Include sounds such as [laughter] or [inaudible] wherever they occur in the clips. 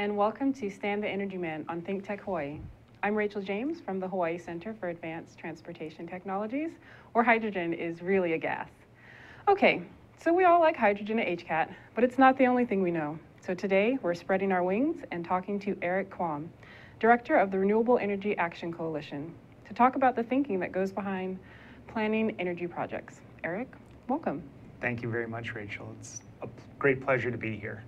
And welcome to Stan the Energy Man on Think Tech Hawaii. I'm Rachel James from the Hawaii Center for Advanced Transportation Technologies, where hydrogen is really a gas. Okay, so we all like hydrogen at HCATT, but it's not the only thing we know. So today, we're spreading our wings and talking to Erik Kvam, Director of the Renewable Energy Action Coalition, to talk about the thinking that goes behind planning energy projects. Eric, welcome. Thank you very much, Rachel. It's a great pleasure to be here.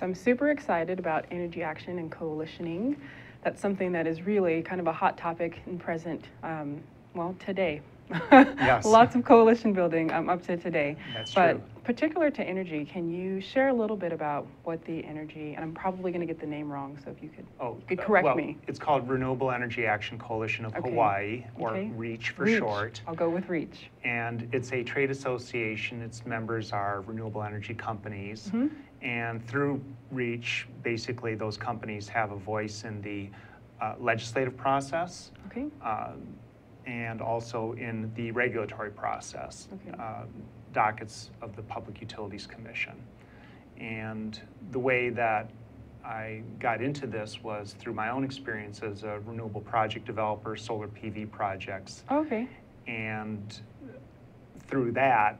So I'm super excited about energy action and coalitioning. That's something that is really kind of a hot topic and present, um, well, today. [laughs] Yes. Lots of coalition building um, up to today. That's but true. particular to energy, can you share a little bit about what the energy, and I'm probably going to get the name wrong, so if you could, Oh, you could uh, correct well, me. It's called Renewable Energy Action Coalition of Okay. Hawaii, or Okay. REACH for REACH. short. I'll go with REACH. And it's a trade association. Its members are renewable energy companies. Mhm. And through REACH, basically, those companies have a voice in the uh, legislative process Okay. um, and also in the regulatory process, Okay. uh, dockets of the Public Utilities Commission. And the way that I got into this was through my own experience as a renewable project developer, solar PV projects. Okay. And through that,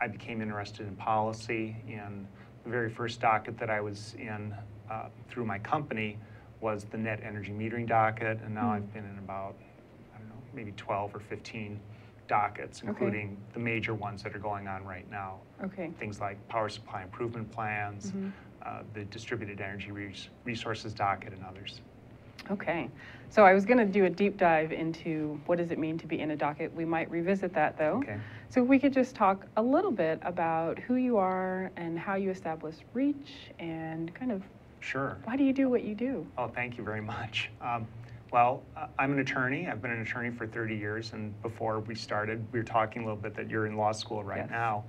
I became interested in policy. And the very first docket that I was in uh, through my company was the net energy metering docket. And now Hmm. I've been in about, I don't know, maybe 12 or 15 dockets, Okay. including the major ones that are going on right now. Okay. Things like power supply improvement plans, Mhm. uh, the distributed energy res- resources docket, and others. Okay. So I was going to do a deep dive into what does it mean to be in a docket. We might revisit that though. Okay. So if we could just talk a little bit about who you are and how you establish REACH and kind of Sure. why do you do what you do? Oh, thank you very [laughs] much. Um, well, I'm an attorney. I've been an attorney for 30 years, and before we started, we were talking a little bit that you're in law school right Yes. now.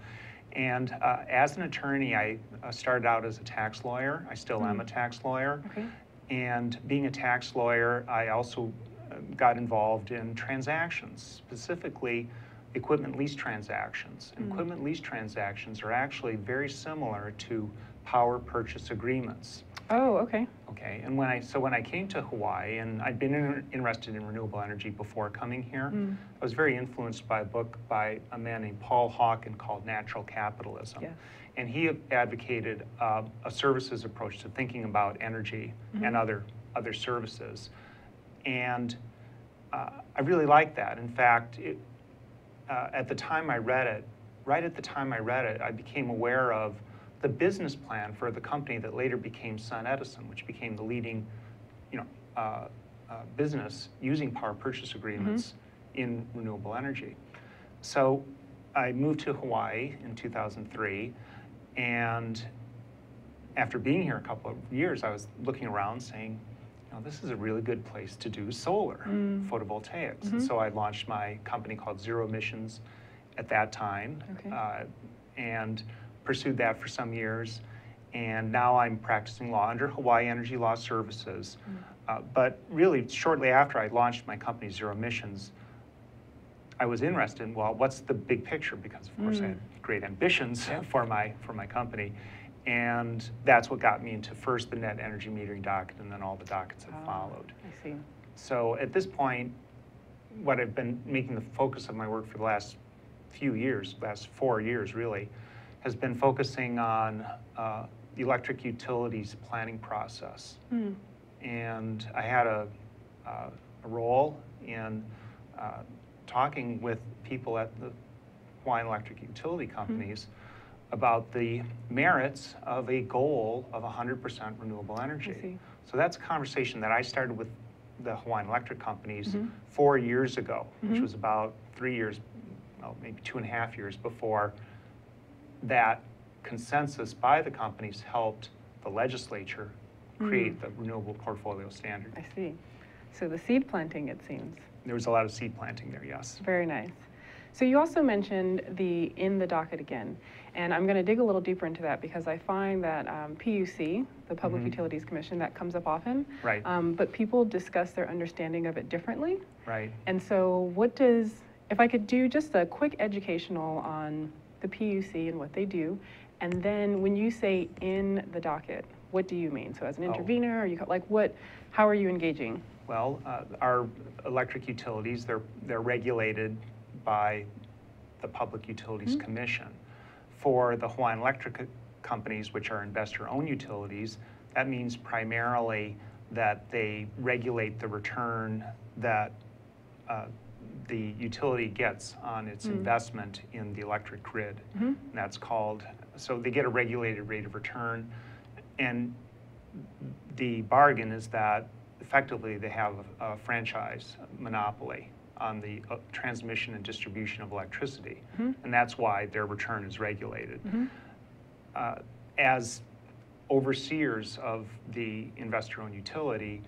And uh, as an attorney, I started out as a tax lawyer. I still am Mm. a tax lawyer. Okay. And being a tax lawyer, I also uh, got involved in transactions, specifically equipment lease transactions. Mm. Equipment lease transactions are actually very similar to power purchase agreements. Oh, okay. Okay, and when I, so when I came to Hawaii, and I'd been in- interested in renewable energy before coming here, Mm. I was very influenced by a book by a man named Paul Hawken called Natural Capitalism. Yes. And he advocated uh, a services approach to thinking about energy Mhm. and other, other services. And uh, I really liked that. In fact, it, uh, at the time I read it, right at the time I read it, I became aware of the business plan for the company that later became SunEdison, which became the leading, you know, uh, uh, business using power purchase agreements in renewable energy. So I moved to Hawaii in 2003, and after being here a couple of years, I was looking around saying, know, this is a really good place to do solar Mm. photovoltaics. Mhm. And so I launched my company called Zero Emissions at that time Okay. uh, and pursued that for some years. And now I'm practicing law under Hawaii Energy Law Services. Mm. Uh, but really, shortly after I launched my company, Zero Emissions, I was interested in, well, what's the big picture? Because of course I Mm. had great ambitions Yeah. [laughs] for my for my company. And that's what got me into first the net energy metering docket and then all the dockets that Ah, followed. I see. So at this point, what I've been making the focus of my work for the last few years, last four years really, has been focusing on uh, the electric utilities planning process. Mm. And I had a, uh, a role in uh, talking with people at the Hawaiian Electric Utility Companies about the merits of a goal of 100% renewable energy. So that's a conversation that I started with the Hawaiian Electric Companies Mhm. four years ago, which Mhm. was about three years, well, maybe two and a half years before that consensus by the companies helped the legislature create the renewable portfolio standard. I see. So the seed planting, it seems. There was a lot of seed planting there, yes. Very nice. So you also mentioned the in the docket again, and I'm going to dig a little deeper into that because I find that um, PUC, the Public Mhm. Utilities Commission, that comes up often. Right. Um, but people discuss their understanding of it differently. Right. And so, what does, if I could do just a quick educational on the PUC and what they do, and then when you say in the docket, what do you mean? So as an Oh. intervener, are you, like what, how are you engaging? Well, uh, our electric utilities, they're, they're regulated by the Public Utilities Mhm. Commission. For the Hawaiian Electric Co- companies, which are investor-owned utilities, that means primarily that they regulate the return that uh, the utility gets on its Mm. investment in the electric grid. Mhm. And that's called, so they get a regulated rate of return. And the bargain is that effectively they have a franchise monopoly on the uh, transmission and distribution of electricity. Mhm. And that's why their return is regulated. Mhm. Uh, As overseers of the investor-owned utility,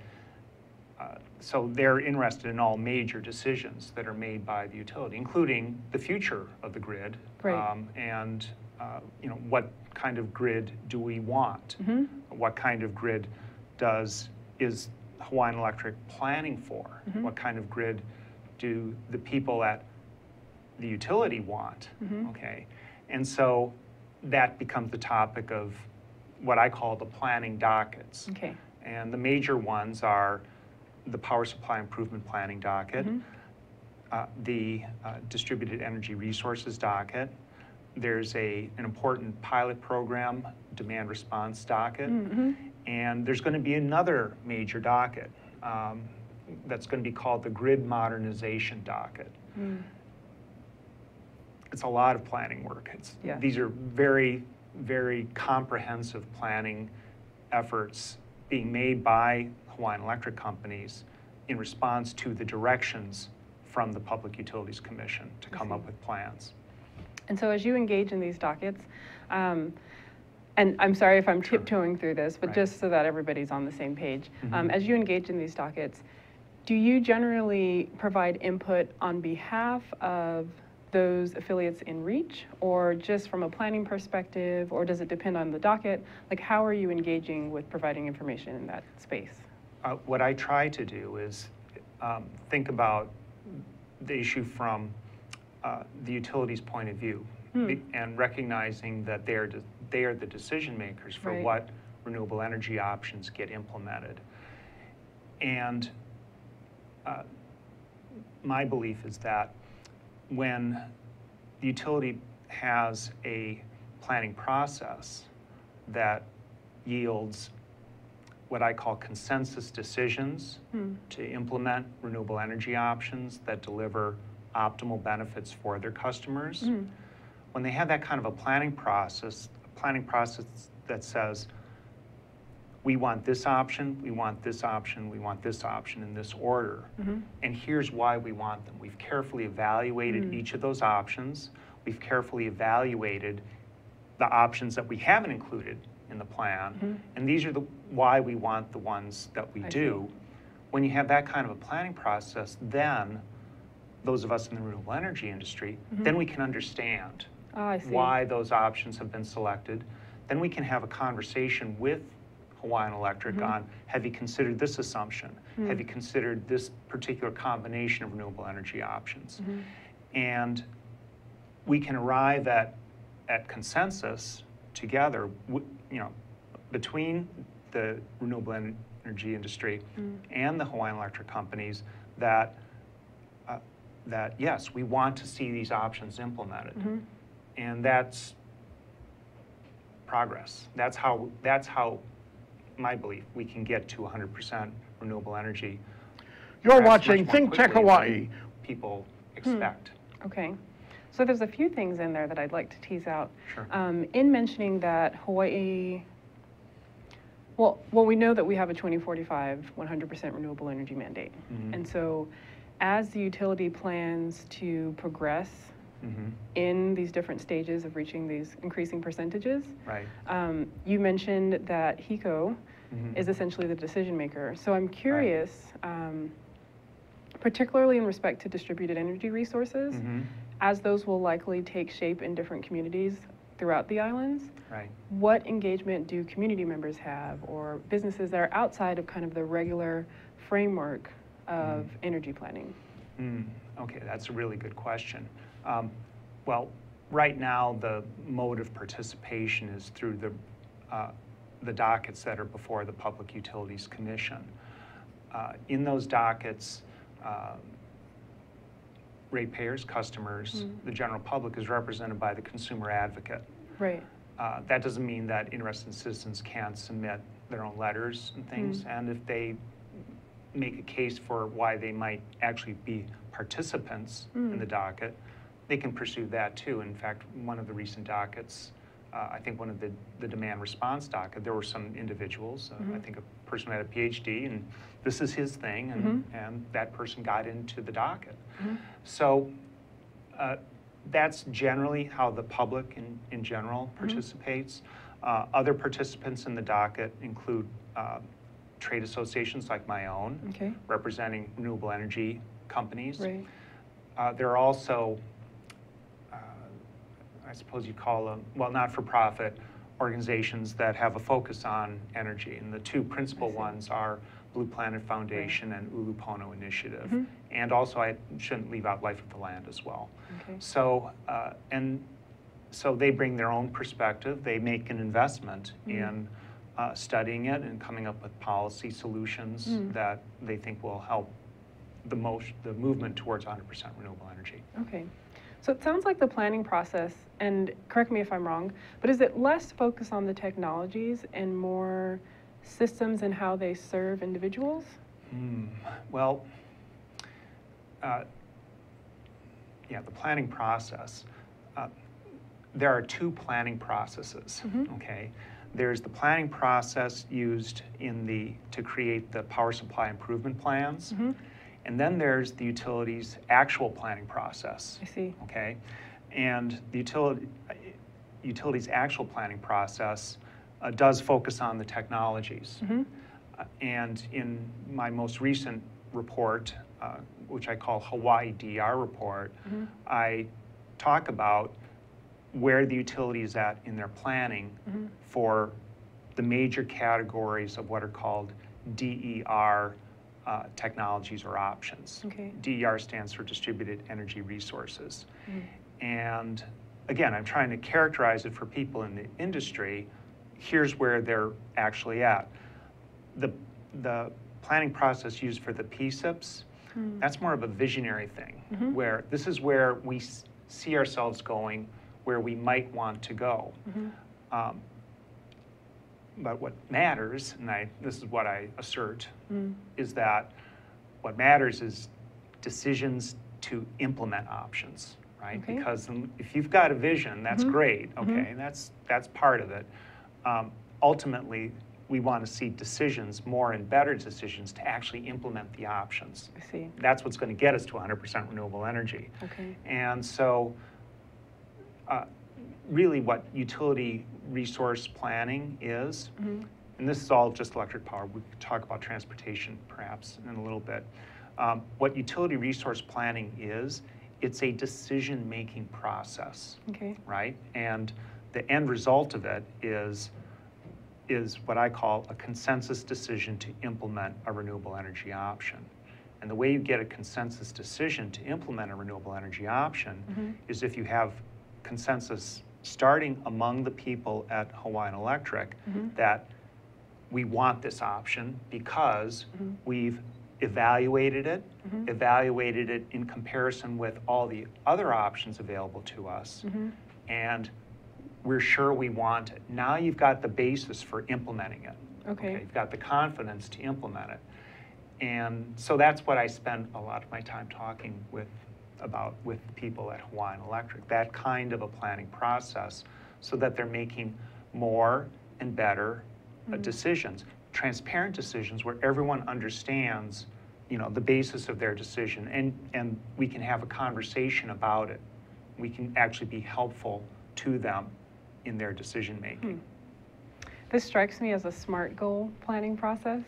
uh, so they're interested in all major decisions that are made by the utility, including the future of the grid. Right. um, And, uh, you know, what kind of grid do we want? Mhm. What kind of grid does, is Hawaiian Electric planning for? Mhm. What kind of grid do the people at the utility want? Mhm. Okay, and so that becomes the topic of what I call the planning dockets. Okay. And the major ones are the power supply improvement planning docket, Mhm. uh, the uh, distributed energy resources docket. There's a, an important pilot program, demand response docket. Mhm. And there's going to be another major docket um, that's going to be called the grid modernization docket. Mm. It's a lot of planning work. It's, Yeah. These are very, very comprehensive planning efforts being made by Hawaiian Electric companies in response to the directions from the Public Utilities Commission to come up with plans. And so as you engage in these dockets, um, and I'm sorry if I'm Sure. tiptoeing through this, but Right. just so that everybody's on the same page. Um, Mhm. As you engage in these dockets, do you generally provide input on behalf of those affiliates in REACH? Or just from a planning perspective, or does it depend on the docket? Like, how are you engaging with providing information in that space? Uh, What I try to do is um, think about the issue from uh, the utility's point of view Hmm. and recognizing that they are, they are the decision makers for Right. what renewable energy options get implemented. And uh, my belief is that when the utility has a planning process that yields what I call consensus decisions Hmm. to implement renewable energy options that deliver optimal benefits for their customers. Mhm. When they have that kind of a planning process, a planning process that says, we want this option, we want this option, we want this option in this order. Mhm. And here's why we want them. We've carefully evaluated Mm. each of those options. We've carefully evaluated the options that we haven't included in the plan. Mhm. And these are the, why we want the ones that we I do. When you have that kind of a planning process, then those of us in the renewable energy industry, Mhm. then we can understand see. why those options have been selected. Then we can have a conversation with Hawaiian Electric Mhm. on, have you considered this assumption? Hmm. Have you considered this particular combination of renewable energy options? Mhm. And we can arrive at, at consensus together, you know, between the renewable energy industry Mm. and the Hawaiian Electric companies that, uh, that yes, we want to see these options implemented. Mhm. And that's progress. That's how, that's how, my belief, we can get to 100% renewable energy. You're watching Think Tech Hawaii. People Hmm. expect. Okay. So there's a few things in there that I'd like to tease out. Sure. Um, in mentioning that Hawaii, well, well, we know that we have a 2045 100% renewable energy mandate. Mhm. And so as the utility plans to progress Mhm. in these different stages of reaching these increasing percentages, Right. um, you mentioned that HECO Mhm. is essentially the decision maker. So I'm curious, um, particularly in respect to distributed energy resources, Mhm. as those will likely take shape in different communities throughout the islands, Right. what engagement do community members have or businesses that are outside of kind of the regular framework of Mm. energy planning? Mm, Okay, that's a really good question. Um, Well, right now, the mode of participation is through the uh, the dockets that are before the Public Utilities Commission. Uh, In those dockets, um, ratepayers, customers, Mm. the general public is represented by the consumer advocate. Right. Uh, That doesn't mean that interested citizens can't submit their own letters and things. Mm. And if they make a case for why they might actually be participants in Mm. the docket, they can pursue that too. In fact, one of the recent dockets, uh, I think one of the, the demand response docket, there were some individuals, uh, I Mhm. think a person who had a PhD, and this is his thing, and, Mhm. and that person got into the docket. Mhm. So uh, that's generally how the public in, in general Mm-hmm. participates. Uh, Other participants in the docket include uh, trade associations like my own, Okay. representing renewable energy companies. Right. Uh, There are also, I suppose you call them, well, not-for-profit organizations that have a focus on energy. And the two principal ones are Blue Planet Foundation and Ulupono Initiative. Mhm. And also, I shouldn't leave out Life of the Land as well. Okay. So, uh, and so they bring their own perspective. They make an investment Mhm. in uh, studying it and coming up with policy solutions Mm. that they think will help the most, the movement towards 100% renewable energy. Okay. So it sounds like the planning process, and correct me if I'm wrong, but is it less focus on the technologies and more systems and how they serve individuals? Hmm, Well, uh, yeah, the planning process. uh, There are two planning processes, Mhm. okay? There's the planning process used in the, to create the power supply improvement plans. Mhm. And then there's the utilities' actual planning process, I see. okay? And the utility, utilities' actual planning process uh, does focus on the technologies. Mhm. Uh, And in my most recent report, uh, which I call Hawaii DER report, Mhm. I talk about where the utility is at in their planning Mhm. for the major categories of what are called DER uh, technologies or options. Okay. DER stands for Distributed Energy Resources. Mhm. And again, I'm trying to characterize it for people in the industry. Here's where they're actually at. The, the planning process used for the PSIPs, Hmm. that's more of a visionary thing, Mhm. where this is where we s- see ourselves going, where we might want to go. Mhm. Um, but what matters, and I, this is what I assert, Mm. is that what matters is decisions to implement options, right? Okay. Because if you've got a vision, that's Mhm. great, Mhm. okay? That's, that's part of it. Um, Ultimately, we want to see decisions, more and better decisions, to actually implement the options. I see. That's what's going to get us to 100% renewable energy. Okay. And so, uh, really what utility resource planning is, Mhm. and this is all just electric power, we could talk about transportation perhaps in a little bit. Um, What utility resource planning is, it's a decision-making process, Okay. right? And the end result of it is, is what I call a consensus decision to implement a renewable energy option. And the way you get a consensus decision to implement a renewable energy option Mhm. is if you have consensus starting among the people at Hawaiian Electric Mhm. that we want this option because Mhm. we've evaluated it, Mhm. evaluated it in comparison with all the other options available to us, Mhm. and we're sure we want it. Now you've got the basis for implementing it. Okay. You've got the confidence to implement it. And so that's what I spend a lot of my time talking with, about with people at Hawaiian Electric, that kind of a planning process, so that they're making more and better uh, Mhm. decisions, transparent decisions where everyone understands, you know, the basis of their decision, and, and we can have a conversation about it. We can actually be helpful to them in their decision-making. This strikes me as a SMART goal planning process.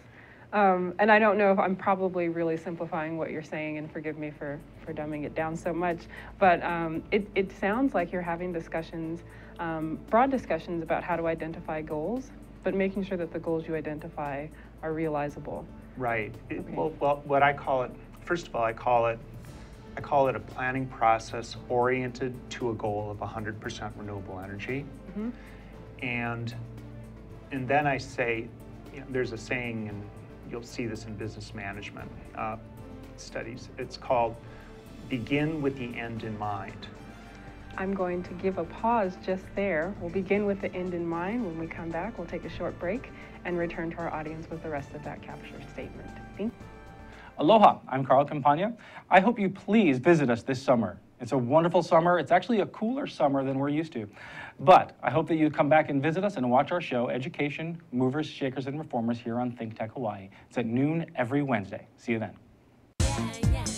Um, and I don't know if I'm probably really simplifying what you're saying, and forgive me for, for dumbing it down so much, but um, it, it sounds like you're having discussions, um, broad discussions about how to identify goals, but making sure that the goals you identify are realizable. Right. It- Well, well, what I call it, first of all, I call it, I call it a planning process oriented to a goal of 100% renewable energy. Mhm. And and then I say, you know, there's a saying, and you'll see this in business management uh, studies. It's called begin with the end in mind. I'm going to give a pause just there. We'll begin with the end in mind. When we come back, we'll take a short break and return to our audience with the rest of that capture statement. Thank Aloha, I'm Carl Campagna. I hope you please visit us this summer. It's a wonderful summer. It's actually a cooler summer than we're used to. But I hope that you come back and visit us and watch our show, Education, Movers, Shakers, and Reformers, here on Think Tech Hawaii. It's at noon every Wednesday. See you then.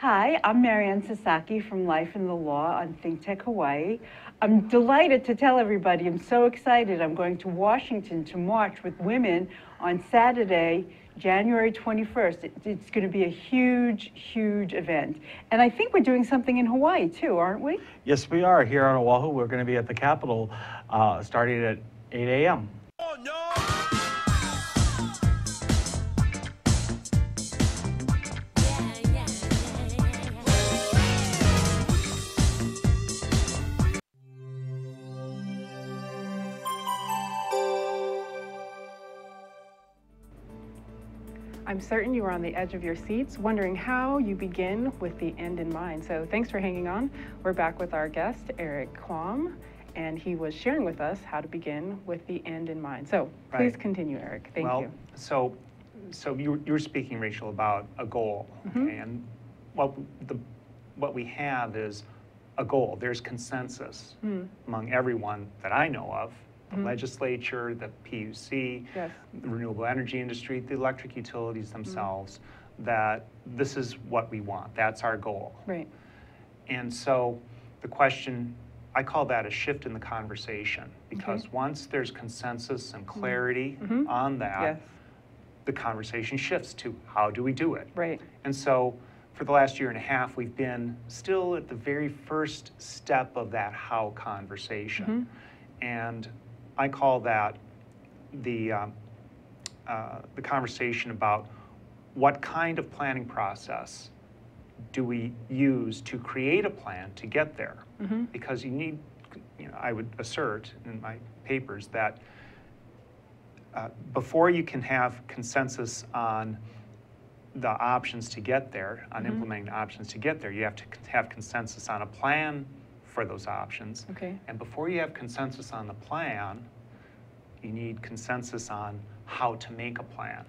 Hi, I'm Marianne Sasaki from Life in the Law on ThinkTech Hawaii. I'm delighted to tell everybody, I'm so excited. I'm going to Washington to march with women on Saturday, January 21st. It, it's going to be a huge, huge event. And I think we're doing something in Hawaii too, aren't we? Yes, we are. Here on Oahu, we're going to be at the Capitol uh, starting at 8 a.m. certain you are on the edge of your seats, wondering how you begin with the end in mind. So thanks for hanging on. We're back with our guest, Erik Kvam, and he was sharing with us how to begin with the end in mind. So please Right. continue, Erik. Thank well, you. So, so you, were- you were speaking, Rachel, about a goal. Mm-hmm. okay? And what, the, what we have is a goal. There's consensus Hmm. among everyone that I know of, the legislature, the PUC, Mm-hmm. Yes. the renewable energy industry, the electric utilities Mm-hmm. themselves, that this is what we want. That's our goal. Right. And so the question, I call that a shift in the conversation because once there's consensus and clarity Mhm. on that, Yes. the conversation shifts to how do we do it? Right. And so for the last year and a half, we've been still at the very first step of that how conversation. And I call that the, um, uh, the conversation about what kind of planning process do we use to create a plan to get there? Because you need, you know, I would assert in my papers that uh, before you can have consensus on the options to get there, on implementing the options to get there, you have to have consensus on a plan for those options. Okay. And before you have consensus on the plan, you need consensus on how to make a plan.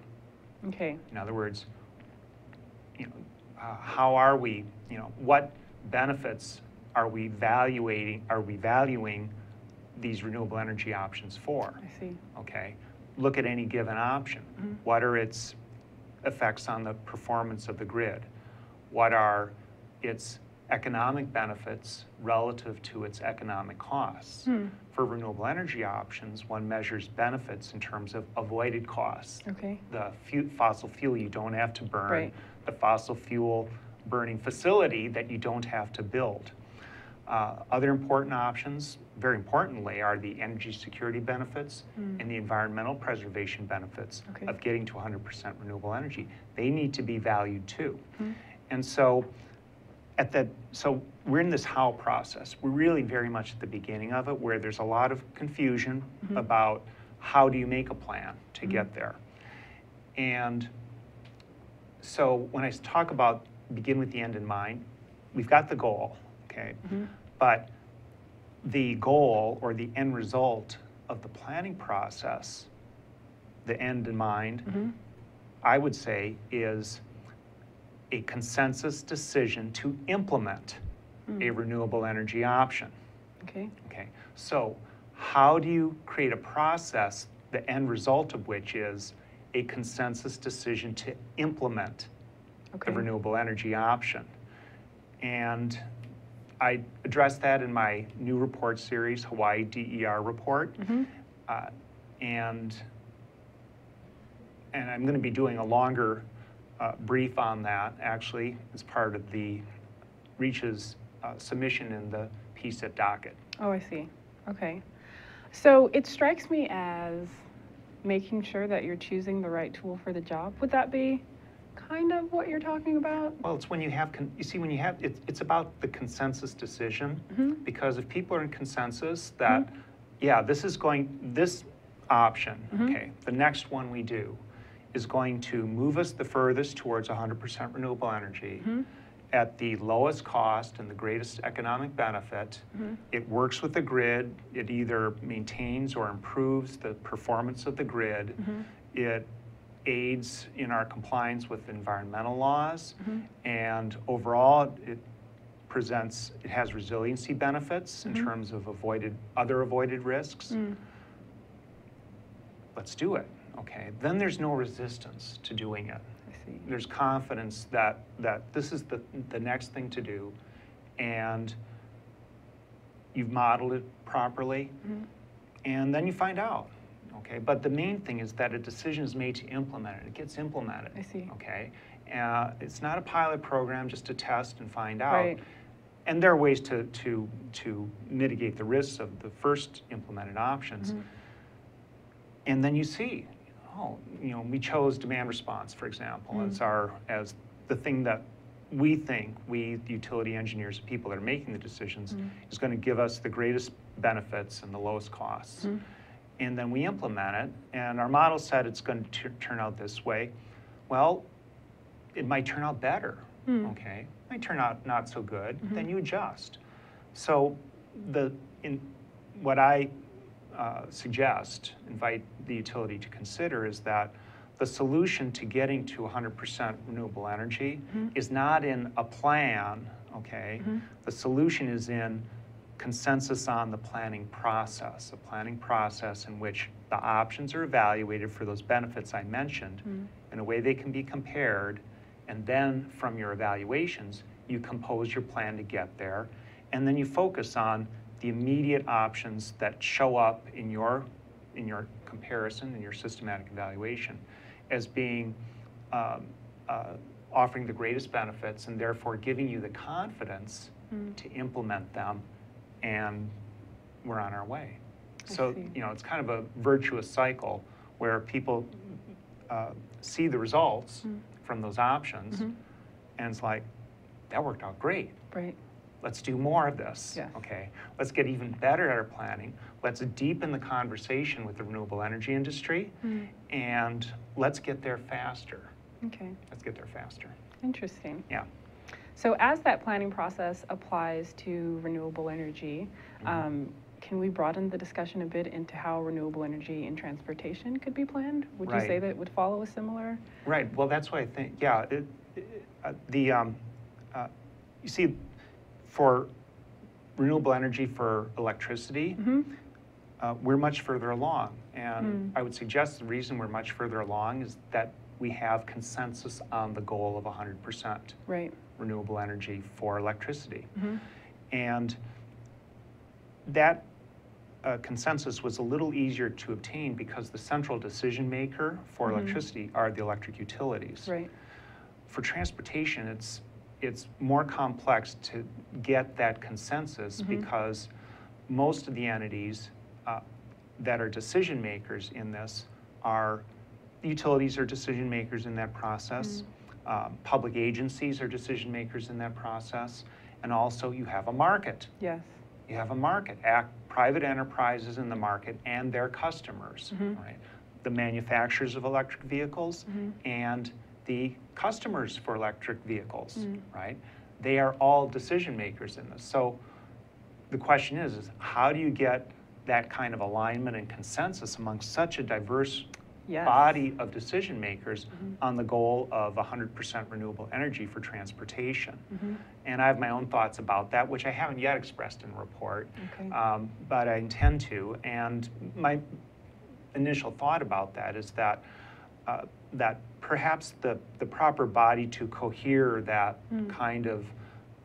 Okay. In other words, you know, uh, how are we, you know, what benefits are we evaluating, are we valuing these renewable energy options for? I see. okay? Look at any given option. What are its effects on the performance of the grid? What are its economic benefits relative to its economic costs? Hmm. For renewable energy options, one measures benefits in terms of avoided costs. Okay. The fu- fossil fuel you don't have to burn, Right. the fossil fuel burning facility that you don't have to build. Uh, Other important options, very importantly, are the energy security benefits hmm. and the environmental preservation benefits Okay. of getting to 100% renewable energy. They need to be valued too. Hmm. And so, at the, so we're in this how process. We're really very much at the beginning of it, where there's a lot of confusion mm-hmm. about how do you make a plan to get mm-hmm. there. And so when I talk about begin with the end in mind, we've got the goal, okay? Mm-hmm. But the goal or the end result of the planning process, the end in mind, I would say is a consensus decision to implement a renewable energy option. Okay. Okay, so how do you create a process, the end result of which is a consensus decision to implement Okay. the renewable energy option? And I addressed that in my new report series, Hawaii DER Report. Uh, And, and I'm going to be doing a longer uh, brief on that, actually, as part of the REACH's uh, submission in the PSIP docket. Oh, I see. Okay. So it strikes me as making sure that you're choosing the right tool for the job. Would that be kind of what you're talking about? Well, it's when you have, con- you see, when you have, it's, it's about the consensus decision. Mhm. Because if people are in consensus that, yeah, this is going, this option, Mhm. okay, the next one we do is going to move us the furthest towards 100% renewable energy Mhm. at the lowest cost and the greatest economic benefit. Mhm. It works with the grid. It either maintains or improves the performance of the grid. Mhm. It aids in our compliance with environmental laws. Mhm. And overall, it presents, it has resiliency benefits in Mhm. terms of avoided, other avoided risks. Mm. Let's do it, okay? Then there's no resistance to doing it. I see. There's confidence that, that this is the, the next thing to do, and you've modeled it properly, Mhm. and then you find out, okay? But the main thing is that a decision is made to implement it. It gets implemented. I see. Okay? Uh, it's not a pilot program just to test and find out. Right. And there are ways to, to, to mitigate the risks of the first implemented options. Mhm. And then you see, oh, you know, we chose demand response, for example, Mm. as our, as the thing that we think, we, the utility engineers, the people that are making the decisions, Mm. is going to give us the greatest benefits and the lowest costs. Mhm. And then we implement it, and our model said it's going to turn out this way. Well, it might turn out better, Hmm. okay? Might turn out not so good, Mhm. then you adjust. So the, in, what I uh, suggest, invite the utility to consider is that the solution to getting to 100% renewable energy Mhm. is not in a plan, okay? Mhm. The solution is in consensus on the planning process, a planning process in which the options are evaluated for those benefits I mentioned Mm. in a way they can be compared, and then from your evaluations, you compose your plan to get there, and then you focus on the immediate options that show up in your, in your comparison, in your systematic evaluation, as being, um, uh, offering the greatest benefits and therefore giving you the confidence Mm. to implement them, and we're on our way. I So, see. you know, it's kind of a virtuous cycle where people uh, see the results Mm. from those options, Mhm. and it's like, that worked out great. Right. Let's do more of this. Yes. Okay. Let's get even better at our planning. Let's deepen the conversation with the renewable energy industry, Mm. and let's get there faster. Okay. Let's get there faster. Interesting. Yeah. So as that planning process applies to renewable energy, Mhm. um, can we broaden the discussion a bit into how renewable energy in transportation could be planned? Would you say that it would follow a similar? Right, well, that's why I think, yeah, it, it- uh, the, um, uh, you see, for renewable energy for electricity, Mhm. uh, we're much further along. And Mm. I would suggest the reason we're much further along is that we have consensus on the goal of 100% Right. renewable energy for electricity. Mhm. And that uh, consensus was a little easier to obtain because the central decision maker for Mhm. electricity are the electric utilities. Right. For transportation, it's, it's more complex to get that consensus Mhm. because most of the entities uh, that are decision makers in this are, utilities are decision makers in that process. Um, Public agencies are decision makers in that process. And also you have a market. Yes. You have a market, act, private enterprises in the market and their customers, Mhm. right? The manufacturers of electric vehicles Mhm. and the customers for electric vehicles, Mm. right? They are all decision makers in this. So the question is, is how do you get that kind of alignment and consensus among such a diverse Yes. body of decision makers Mhm. on the goal of 100% renewable energy for transportation? Mhm. And I have my own thoughts about that, which I haven't yet expressed in the report, Okay. um, but I intend to. And my initial thought about that is that uh, that perhaps the, the proper body to cohere that Mm. kind of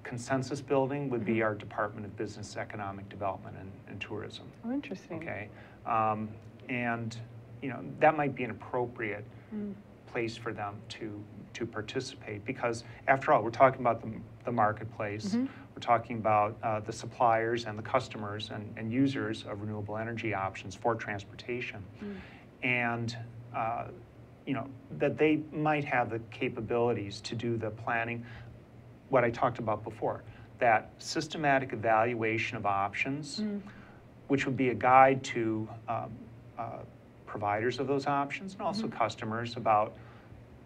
consensus building would be Mhm. our Department of Business, Economic Development, and, and Tourism. Oh, interesting. Okay, um, and you know that might be an appropriate Mm. place for them to, to participate, because after all, we're talking about the, the marketplace. Mhm. We're talking about uh, the suppliers and the customers and, and users of renewable energy options for transportation. Mm. And uh, you know, that they might have the capabilities to do the planning, what I talked about before, that systematic evaluation of options, which would be a guide to um, uh, providers of those options and also customers about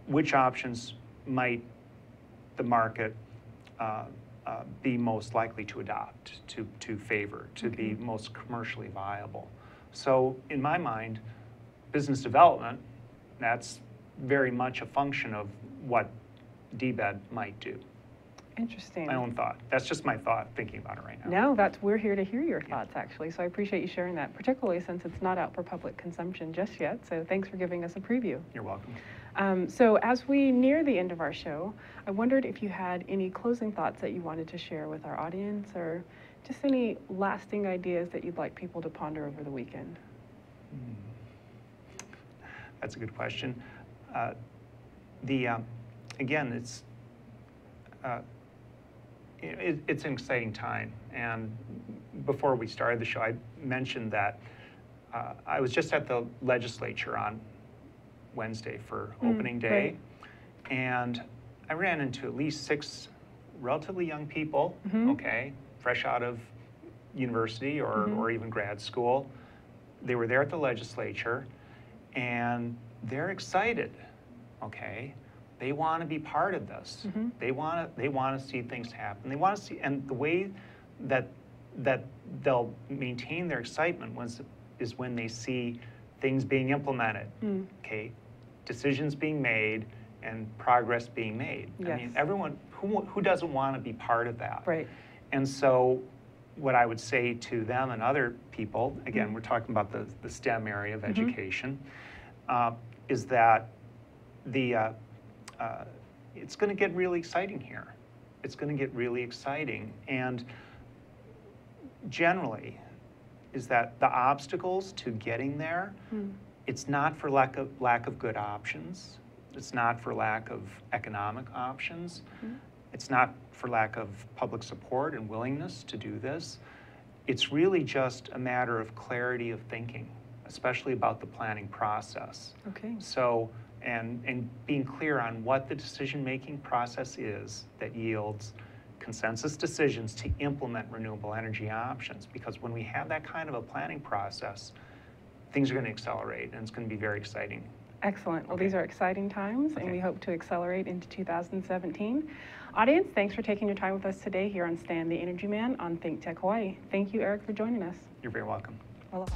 which options might the market uh, uh, be most likely to adopt, to, to favor, to be most commercially viable. So in my mind, business development, that's very much a function of what DBED might do. Interesting. My own thought. That's just my thought, thinking about it right now. No, that's, we're here to hear your thoughts, actually, so I appreciate you sharing that, particularly since it's not out for public consumption just yet, so thanks for giving us a preview. You're welcome. Um, so as we near the end of our show, I wondered if you had any closing thoughts that you wanted to share with our audience, or just any lasting ideas that you'd like people to ponder over the weekend. That's a good question. Uh, The, um, again, it's, uh, it, it's an exciting time. And before we started the show, I mentioned that uh, I was just at the legislature on Wednesday for Mm, opening day. And I ran into at least six relatively young people, Mhm. okay, fresh out of university or, Mhm. or even grad school. They were there at the legislature and they're excited, okay? They want to be part of this. Mhm. They want to, they want to see things happen. They want to see, and the way that, that they'll maintain their excitement was, is when they see things being implemented, Mm. okay? Decisions being made and progress being made. I mean, everyone, who, who doesn't want to be part of that? Right. And so what I would say to them and other people, again, Mhm. we're talking about the, the STEM area of Mhm. education, uh, is that the, uh, uh, it's going to get really exciting here. It's going to get really exciting. And generally, is that the obstacles to getting there, Mm. it's not for lack of, lack of good options. It's not for lack of economic options. Mhm. It's not for lack of public support and willingness to do this. It's really just a matter of clarity of thinking, especially about the planning process. Okay. So, and, and being clear on what the decision-making process is that yields consensus decisions to implement renewable energy options. Because when we have that kind of a planning process, things are going to accelerate and it's going to be very exciting. Excellent. Well, Okay. these are exciting times, and we hope to accelerate into 2017. Audience, thanks for taking your time with us today here on Stan the Energy Man on Think Tech Hawaii. Thank you, Erik, for joining us. You're very welcome. Aloha.